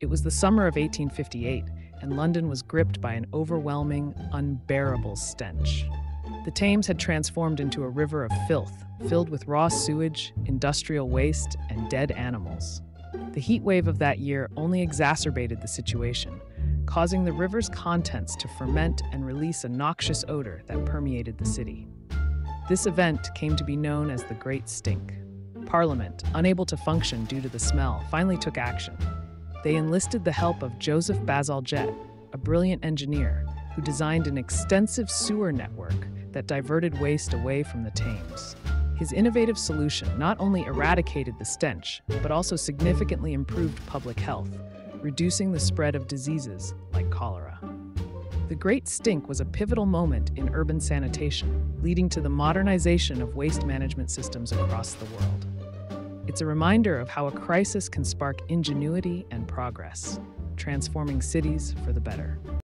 It was the summer of 1858, and London was gripped by an overwhelming, unbearable stench. The Thames had transformed into a river of filth, filled with raw sewage, industrial waste, and dead animals. The heat wave of that year only exacerbated the situation, causing the river's contents to ferment and release a noxious odor that permeated the city. This event came to be known as the Great Stink. Parliament, unable to function due to the smell, finally took action. They enlisted the help of Joseph Bazalgette, a brilliant engineer who designed an extensive sewer network that diverted waste away from the Thames. His innovative solution not only eradicated the stench, but also significantly improved public health, reducing the spread of diseases like cholera. The Great Stink was a pivotal moment in urban sanitation, leading to the modernization of waste management systems across the world. It's a reminder of how a crisis can spark ingenuity and progress, transforming cities for the better.